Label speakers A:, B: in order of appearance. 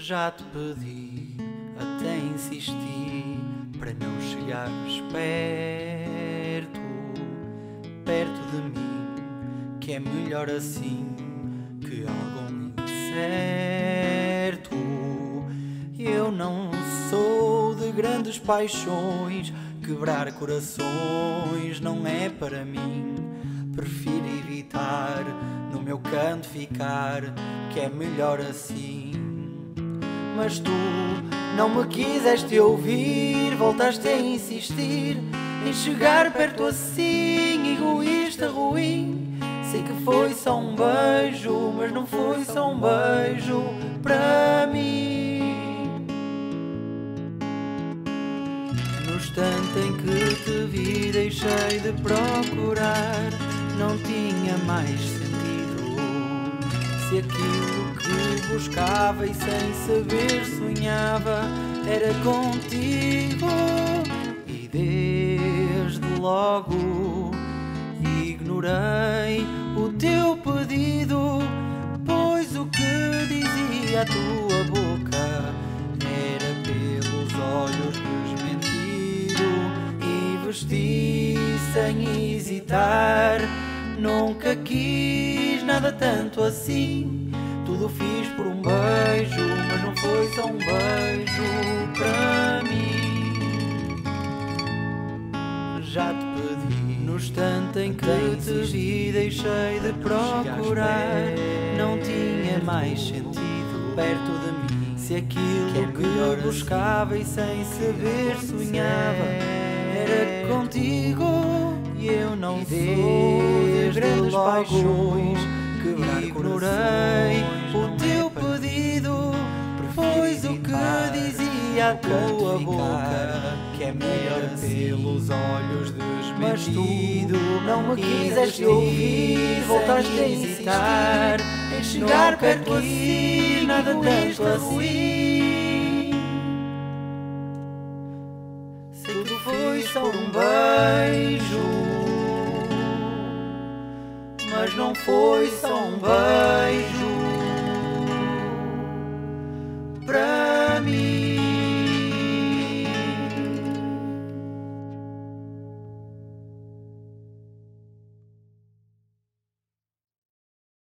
A: Já te pedi, até insisti para não chegares perto, perto de mim, que é melhor assim que algum incerto. Eu não sou de grandes paixões, quebrar corações não é para mim. Prefiro evitar, no meu canto ficar, que é melhor assim. Mas tu não me quiseste ouvir, voltaste a insistir em chegar perto assim, egoísta, ruim. Sei que foi só um beijo, mas não foi só um beijo para mim. No instante em que te vi, deixei de procurar, não tinha mais sentido. Se aquilo que buscava e sem saber sonhava era contigo, e desde logo ignorei o teu pedido, pois o que dizia a tua boca era pelos olhos desmentido e vesti sem hesitar. Nunca quis nada tanto assim. Tudo fiz por um beijo, mas não foi só um beijo para mim. Já te pedi no instante em que te vi, deixei de procurar. Não tinha mais sentido perto de mim. Se aquilo que, eu buscava e sem saber sonhava era contigo. E eu não sou grandes paixões quebrar ignorei. o teu pedido Pois o que dizia a tua boca. Que é melhor pelos olhos desmentido Mas tu não me quiseste ouvir Voltaste a hesitar Em chegar perto assim Nada tanto assim. Tudo foi só um beijo mas não foi só um beijo pra mim.